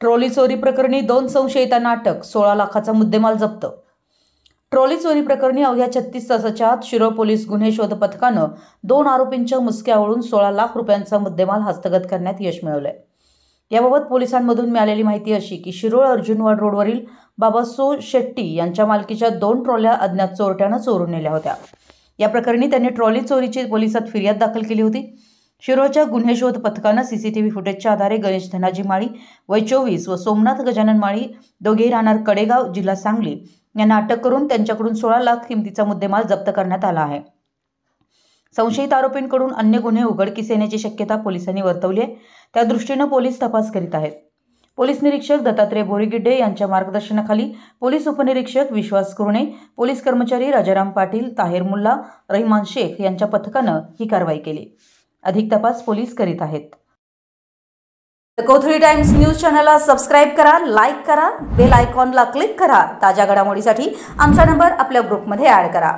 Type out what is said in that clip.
Trolley चोरी प्रकरणी दोन संशयितांना अटक सोळा लाखाचा मुद्देमाल जप्त. ट्रॉली चोरी प्रकरणी अवघ्या छत्तीस तासाच्या आत शिरो पोलीस गुन्हे शोध पथकानं दोन आरोपींच्या मुसक्यावळून सोळा लाख रुपयांचा मुद्देमाल हस्तगत करण्यात यश मिळवलंय. याबाबत पोलिसांमधून मिळालेली माहिती अशी की शिरोळ अर्जुनवाड रोडवरील बाबासो शेट्टी यांच्या मालकीच्या दोन ट्रॉल्या अज्ञात चोरट्यानं चोरून नेल्या होत्या. या प्रकरणी त्यांनी ट्रॉली चोरीची पोलिसात फिर्याद दाखल केली होती. शिरोच्या गुन्हे शोध पथकानं सीसीटीव्ही फुटेजच्या आधारे गणेश धनाजी माळी वय चोवीस व सोमनाथ गजानन माळी दोघेही राहणार कडेगाव जिल्हा सांगली. यांना अटक करून त्यांच्याकडून सोळा लाख किमतीचा मुद्देमाल जप्त करण्यात आला आहे. संशयित आरोपींकडून अन्य गुन्हे उघडकीस येण्याची शक्यता पोलिसांनी वर्तवली आहे. त्या दृष्टीनं पोलीस तपास करीत आहेत. पोलीस निरीक्षक दत्तात्रय बोरीगिड्डे यांच्या मार्गदर्शनाखाली पोलीस उपनिरीक्षक विश्वास कुरणे पोलीस कर्मचारी राजाराम पाटील ताहेर मुल्ला रहिमान शेख यांच्या पथकानं ही कारवाई केली. अधिक तपास पोलीस करीत आहेत. कोथळी टाइम्स न्यूज चॅनलला सबस्क्राईब करा लाईक करा बेल आयकॉनला क्लिक करा. ताज्या घडामोडीसाठी आमचा नंबर आपल्या ग्रुपमध्ये ॲड करा.